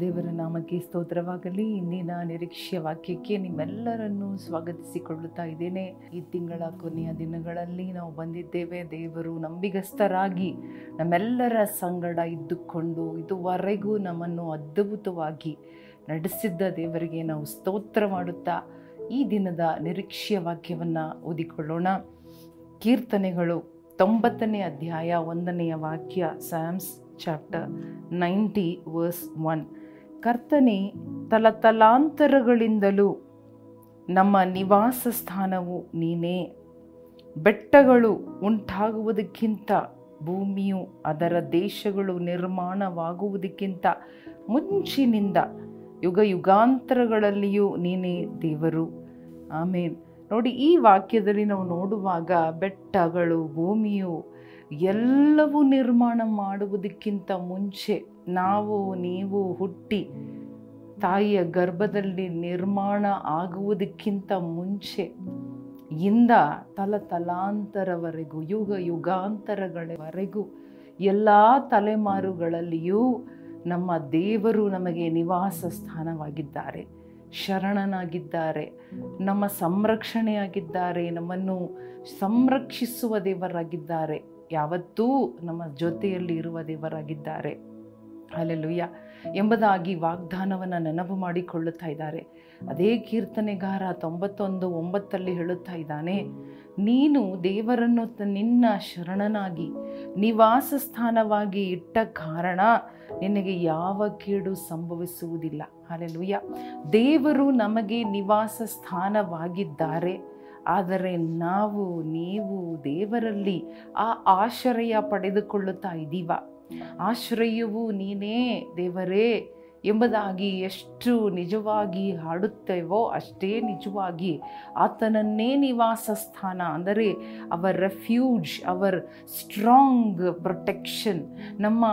ದೇವರ ನಾಮಕ್ಕೆ ಸ್ತೋತ್ರವಾಗಲಿ. ಇಂದಿನ ನಿರೀಕ್ಷೆಯ ವಾಕ್ಯಕ್ಕೆ ನಿಮ್ಮೆಲ್ಲರನ್ನು ಸ್ವಾಗತಿಸಿಕೊಳ್ಳುತ್ತಾ ಇದ್ದೇನೆ. ಈ ತಿಂಗಳ ಕೊನೆಯ ದಿನಗಳಲ್ಲಿ ನಾವು ಬಂದಿದ್ದೇವೆ. ದೇವರು ನಂಬಿಗಸ್ತರಾಗಿ ನಮ್ಮೆಲ್ಲರ ಸಂಗಡ ಇದ್ದುಕೊಂಡು ಇದುವರೆಗೂ ನಮ್ಮನ್ನು ಅದ್ಭುತವಾಗಿ ನಡೆಸಿದ್ದ ದೇವರಿಗೆ ನಾವು ಸ್ತೋತ್ರ ಮಾಡುತ್ತಾ ಈ ದಿನದ ನಿರೀಕ್ಷೆಯ ವಾಕ್ಯವನ್ನು ಓದಿಕೊಳ್ಳೋಣ. ಕೀರ್ತನೆಗಳು ತೊಂಬತ್ತನೇ ಅಧ್ಯಾಯ ಒಂದನೆಯ ವಾಕ್ಯ Psalms chapter ninety verse one ಕರ್ತನೆ, ತಲತಲಾಂತರಗಳಿಂದಲೂ ನಮ್ಮ ನಿವಾಸ ಸ್ಥಾನವು ನೀನೇ. ಬೆಟ್ಟಗಳು ಉಂಟಾಗುವುದಕ್ಕಿಂತ ಭೂಮಿಯು ಅದರ ದೇಶಗಳು ನಿರ್ಮಾಣವಾಗುವುದಕ್ಕಿಂತ ಮುಂಚಿನಿಂದ ಯುಗ ಯುಗಾಂತರಗಳಲ್ಲಿಯೂ ನೀನೇ ದೇವರು. ಆಮೇಲೆ ನೋಡಿ, ಈ ವಾಕ್ಯದಲ್ಲಿ ನಾವು ನೋಡುವಾಗ ಬೆಟ್ಟಗಳು, ಭೂಮಿಯು ಎಲ್ಲವೂ ನಿರ್ಮಾಣ ಮಾಡುವುದಕ್ಕಿಂತ ಮುಂಚೆ ನಾವು, ನೀವು ಹುಟ್ಟಿ ತಾಯಿಯ ಗರ್ಭದಲ್ಲಿ ನಿರ್ಮಾಣ ಆಗುವುದಕ್ಕಿಂತ ಮುಂಚೆ ಇಂದ ತಲತಲಾಂತರವರೆಗೂ, ಯುಗ ಯುಗಾಂತರಗಳವರೆಗೂ ಎಲ್ಲ ತಲೆಮಾರುಗಳಲ್ಲಿಯೂ ನಮ್ಮ ದೇವರು ನಮಗೆ ನಿವಾಸ ಸ್ಥಾನವಾಗಿದ್ದಾರೆ. ಶರಣನಾಗಿದ್ದಾರೆ. ನಮ್ಮ ಸಂರಕ್ಷಣೆಯಾಗಿದ್ದಾರೆ. ನಮ್ಮನ್ನು ಸಂರಕ್ಷಿಸುವ ದೇವರಾಗಿದ್ದಾರೆ. ಯಾವತ್ತೂ ನಮ್ಮ ಜೊತೆಯಲ್ಲಿ ಇರುವ ದೇವರಾಗಿದ್ದಾರೆ. ಅಲ್ಲೆಲ್ಲುಯ್ಯ ಎಂಬುದಾಗಿ ವಾಗ್ದಾನವನ್ನು ನೆನಪು ಮಾಡಿಕೊಳ್ಳುತ್ತಾ ಇದ್ದಾರೆ. ಅದೇ ಕೀರ್ತನೆಗಾರ ತೊಂಬತ್ತೊಂದು ಒಂಬತ್ತಲ್ಲಿ ಹೇಳುತ್ತಾ ಇದ್ದಾನೆ, ನೀನು ದೇವರನ್ನು ನಿನ್ನ ಶರಣನಾಗಿ ನಿವಾಸ ಸ್ಥಾನವಾಗಿ ಇಟ್ಟ ಕಾರಣ ನಿನಗೆ ಯಾವ ಕೇಡು ಸಂಭವಿಸುವುದಿಲ್ಲ. ಅಲ್ಲೆಲ್ಲುಯ್ಯ ದೇವರು ನಮಗೆ ನಿವಾಸ ಸ್ಥಾನವಾಗಿದ್ದಾರೆ ಆದರೆ ನಾವು, ನೀವು ದೇವರಲ್ಲಿ ಆ ಆಶ್ರಯ ಪಡೆದುಕೊಳ್ಳುತ್ತಾ ಇದ್ದೀವ. ಆಶ್ರಯವು ನೀನೇ ದೇವರೇ ಎಂಬುದಾಗಿ ಎಷ್ಟು ನಿಜವಾಗಿ ಹಾಡುತ್ತೇವೋ ಅಷ್ಟೇ ನಿಜವಾಗಿ ಆತನನ್ನೇ ನಿವಾಸ ಸ್ಥಾನ ಅಂದರೆ our refuge our strong protection ನಮ್ಮ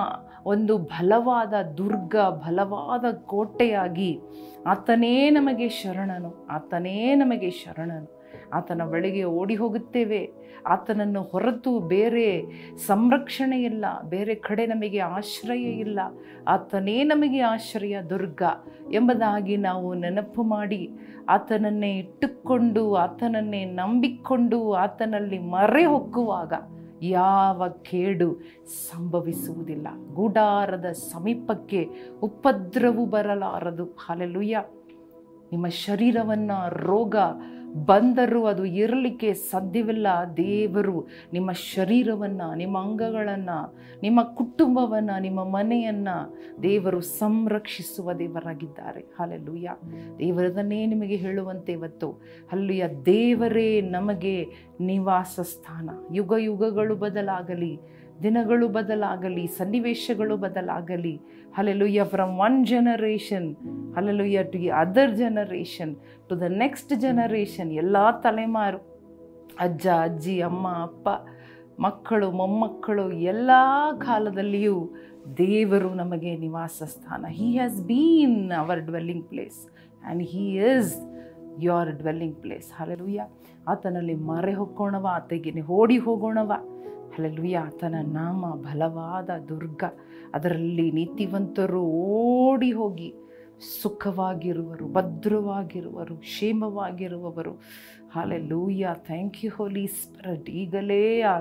ಒಂದು ಬಲವಾದ ದುರ್ಗ, ಬಲವಾದ ಕೋಟೆಯಾಗಿ ಆತನೇ ನಮಗೆ ಶರಣನು, ಆತನೇ ನಮಗೆ ಶರಣನು. ಆತನ ಬಳಿಗೆ ಓಡಿ ಹೋಗುತ್ತೇವೆ. ಆತನನ್ನು ಹೊರತು ಬೇರೆ ಸಂರಕ್ಷಣೆ ಇಲ್ಲ, ಬೇರೆ ಕಡೆ ನಮಗೆ ಆಶ್ರಯ ಇಲ್ಲ. ಆತನೇ ನಮಗೆ ಆಶ್ರಯ, ದುರ್ಗ ಎಂಬುದಾಗಿ ನಾವು ನೆನಪು ಮಾಡಿ ಆತನನ್ನೇ ಇಟ್ಟುಕೊಂಡು, ಆತನನ್ನೇ ನಂಬಿಕೊಂಡು, ಆತನಲ್ಲಿ ಮರೆ ಹೊಕ್ಕುವಾಗ ಯಾವ ಕೇಡು ಸಂಭವಿಸುವುದಿಲ್ಲ. ಗುಡಾರದ ಸಮೀಪಕ್ಕೆ ಉಪದ್ರವು ಬರಲಾರದು. ಹಾಲೆಲುಯ್ಯ. ನಿಮ್ಮ ಶರೀರವನ್ನು ರೋಗ ಬಂದರೂ ಅದು ಇರಲಿಕ್ಕೆ ಸಾಧ್ಯವಿಲ್ಲ. ದೇವರು ನಿಮ್ಮ ಶರೀರವನ್ನು, ನಿಮ್ಮ ಅಂಗಗಳನ್ನು, ನಿಮ್ಮ ಕುಟುಂಬವನ್ನು, ನಿಮ್ಮ ಮನೆಯನ್ನು ದೇವರು ಸಂರಕ್ಷಿಸುವ ದೇವರಾಗಿದ್ದಾರೆ. ಹಾಲೆಲ್ಲೂಯ್ಯ ದೇವರದನ್ನೇ ನಿಮಗೆ ಹೇಳುವಂತೆ ಇವತ್ತು. ಅಲ್ಲಿಯ ದೇವರೇ ನಮಗೆ ನಿವಾಸ ಸ್ಥಾನ ಯುಗ ಯುಗಗಳು ಬದಲಾಗಲಿ. ದಿನಗಳು ಬದಲಾಗಲಿ, ಸನ್ನಿವೇಶಗಳು ಬದಲಾಗಲಿ. Hallelujah from one generation hallelujah to other generation to the next generation ಎಲ್ಲ ತಲೆಮಾರು, ಅಜ್ಜ, ಅಜ್ಜಿ, ಅಮ್ಮ, ಅಪ್ಪ, ಮಕ್ಕಳು, ಮೊಮ್ಮಕ್ಕಳು, ಎಲ್ಲ ಕಾಲದಲ್ಲಿಯೂ ದೇವರು ನಮಗೆ ನಿವಾಸ ಸ್ಥಾನ he has been our dwelling place and he is your dwelling place hallelujah ಆತನಲ್ಲಿ ಮರೆ ಹೊಕ್ಕೋಣವ ಆತಗೆ ಓಡಿ ಹೋಗೋಣವ. ಹಲೆಲುಯ್ಯ ಆತನ ನಾಮ ಬಲವಾದ ದುರ್ಗ. ಅದರಲ್ಲಿ ನೀತಿವಂತರು ಓಡಿ ಹೋಗಿ ಸುಖವಾಗಿರುವರು ಭದ್ರವಾಗಿರುವರು ಕ್ಷೇಮವಾಗಿರುವವರು. Hallelujah thank you Holy Spirit ಈಗಲೇ ಆ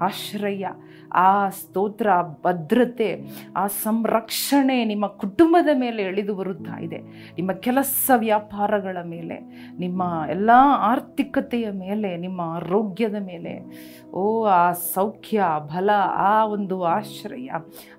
ಆಶ್ರಯ, ಆ ಸ್ತೋತ್ರ ಆ ಭದ್ರತೆ, ಆ ಸಂರಕ್ಷಣೆ ನಿಮ್ಮ ಕುಟುಂಬದ ಮೇಲೆ ಎಳೆದು ಬರುತ್ತಾ ಇದೆ. ನಿಮ್ಮ ಕೆಲಸ ವ್ಯಾಪಾರಗಳ ಮೇಲೆ, ನಿಮ್ಮ ಎಲ್ಲ ಆರ್ಥಿಕತೆಯ ಮೇಲೆ, ನಿಮ್ಮ ಆರೋಗ್ಯದ ಮೇಲೆ. ಓ, ಆ ಸೌಖ್ಯ, ಬಲ, ಆ ಒಂದು ಆಶ್ರಯ,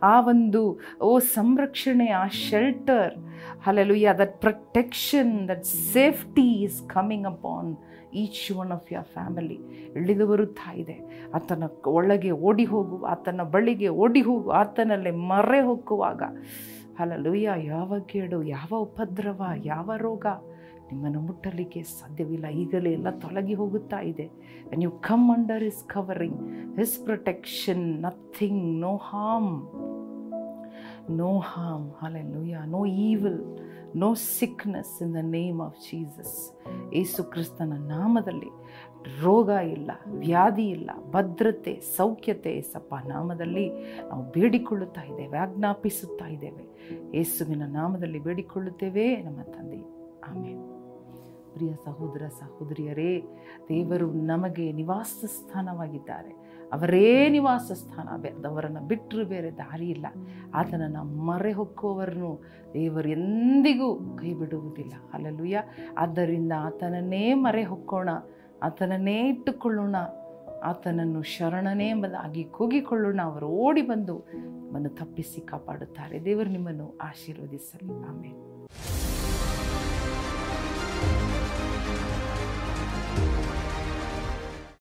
ಆ ಒಂದು, ಓ ಸಂರಕ್ಷಣೆ, ಆ shelter hallelujah that protection that safety is coming upon each one of your family ಇಳಿದು ಬರುತ್ತಾ ಇದೆ ಆತನ ಒಳಗೆ ಓಡಿ ಹೋಗು ಆತನ ಬಳಿಗೆ ಓಡಿ ಹೋಗು ಆತನಲ್ಲೇ ಮರೆ ಹೋಗುವಾಗ ಹಲಲುಯ್ಯ ಯಾವ ಕೇಡು, ಯಾವ ಉಪದ್ರವ, ಯಾವ ರೋಗ ನಿಮ್ಮನ್ನು ಮುಟ್ಟಲಿಕ್ಕೆ ಸಾಧ್ಯವಿಲ್ಲ. ಈಗಲೇ ಎಲ್ಲ ತೊಲಗಿ ಹೋಗುತ್ತಾ ಇದೆ. When you come under his covering his protection nothing no harm no harm hallelujah no evil no sickness in the name of Jesus Yesu ಕ್ರಿಸ್ತನ ನಾಮದಲ್ಲಿ ರೋಗ ಇಲ್ಲ, ವ್ಯಾಧಿ ಇಲ್ಲ, ಭದ್ರತೆ, ಸೌಖ್ಯತೆ ಸಪ್ಪ ನಾಮದಲ್ಲಿ ನಾವು ಬೇಡಿಕೊಳ್ಳುತ್ತಾ ಇದ್ದೇವೆ, ಆಜ್ಞಾಪಿಸುತ್ತಾ ಇದ್ದೇವೆ. ಏಸುವಿನ ನಾಮದಲ್ಲಿ ಬೇಡಿಕೊಳ್ಳುತ್ತೇವೆ ನಮ್ಮ ತಂದೆ. ಆಮೇಲೆ ಪ್ರಿಯ ಸಹೋದರ ಸಹೋದರಿಯರೇ, ದೇವರು ನಮಗೆ ನಿವಾಸ ಸ್ಥಾನವಾಗಿದ್ದಾರೆ ಅವರೇ ನಿವಾಸ ಸ್ಥಾನ ಅವರನ್ನು ಬಿಟ್ಟರು ಬೇರೆ ದಾರಿ ಇಲ್ಲ. ಆತನನ್ನು ಮರೆ ಹೊಕ್ಕುವವರನ್ನು ದೇವರು ಎಂದಿಗೂ ಕೈ ಬಿಡುವುದಿಲ್ಲ ಅಲ್ಲಲುಯ್ಯ ಆದ್ದರಿಂದ ಆತನನ್ನೇ ಮರೆ ಹೊಕ್ಕೋಣ ಆತನನ್ನೇ ಇಟ್ಟುಕೊಳ್ಳೋಣ, ಆತನನ್ನು ಶರಣನೇ ಎಂಬುದಾಗಿ ಕೂಗಿಕೊಳ್ಳೋಣ. ಅವರು ಓಡಿ ಬಂದು ನಿಮ್ಮನ್ನು ತಪ್ಪಿಸಿ ಕಾಪಾಡುತ್ತಾರೆ. ದೇವರು ನಿಮ್ಮನ್ನು ಆಶೀರ್ವದಿಸಲಿ. ಆಮೇಲೆ